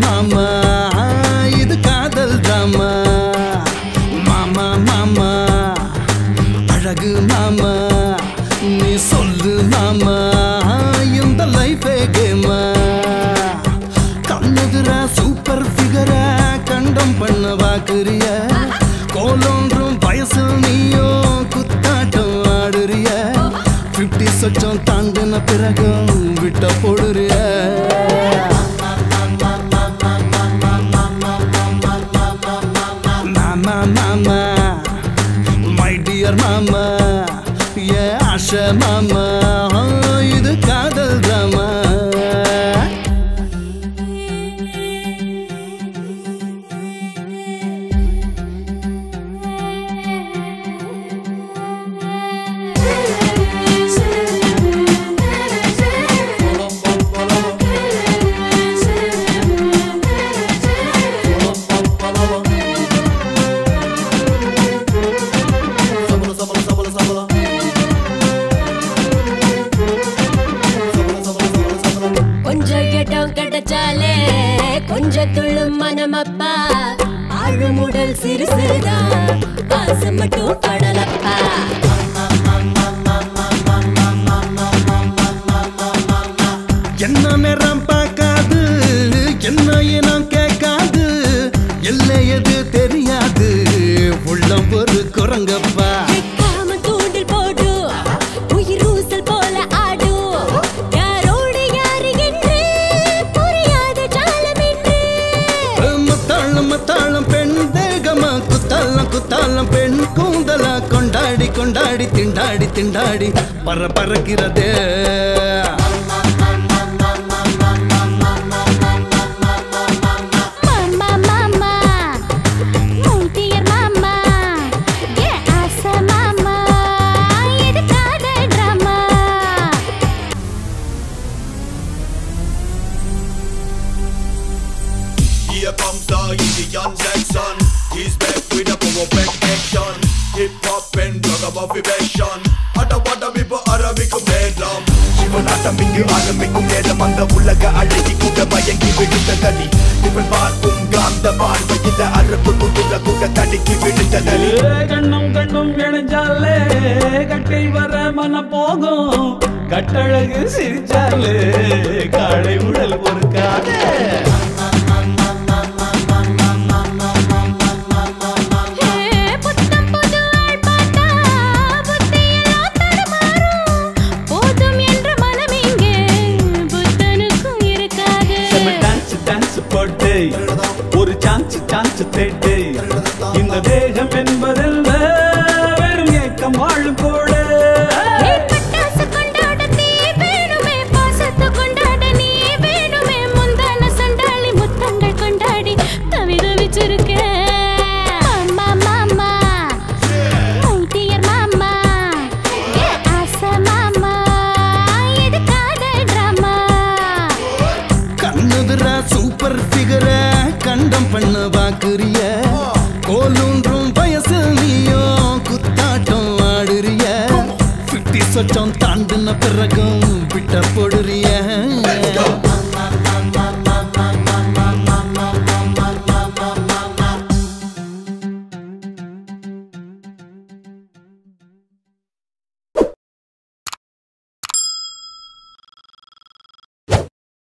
மாமா இது காதல் தாமா நீ சொல்லு மாமா இந்த லைஃபே கேமா. கண்ணெதிரா சூப்பர் ஃபிகரா கண்டம் பண்ண வாக்குறிய. கோலோன்றும் வயசு நீயோ குத்தாட்டம் ஆடுறிய. பிப்டி சொச்சம் தாண்டின பிறகும் விட்ட போடுறிய. மாமா மாமா மை டியர் மாமா. My mama. இடம் கிடைச்சாலே கொஞ்சம் துள்ளும் மனமப்பா ஆழுமுடல் சிறு சிறுதான் பாசம் மட்டும் படலப்பா. கூந்தல கொண்டாடி கொண்டாடி திண்டாடி திண்டாடி பற பறக்கிறதே Here comes the Indian Jackson. He's back with a power back action. Hip hop and rock version. அட வட விப அரபிக்கும் நேரம் சிவநாட்டம் இங்கு ஆரம்பிக்கும் நேரம் அந்த உலக அழகி கூட மயங்கி விழுந்ததடி இவன் பார்க்கும் காந்த பார்வையில அரபு குதிர கூட தடுக்கி விழுந்ததடி கண்ணும் கண்ணும் இணைஞ்சாலே கட்டை வர மன போகும் கட்டழகு சிரிச்சாலே காடை உடல் சான்ஸ் சான்ஸ் இந்த தேகம் என்பதல்ல வெறும் ஏக்கம் வாழும் குத்தாட்டம் போடுறிய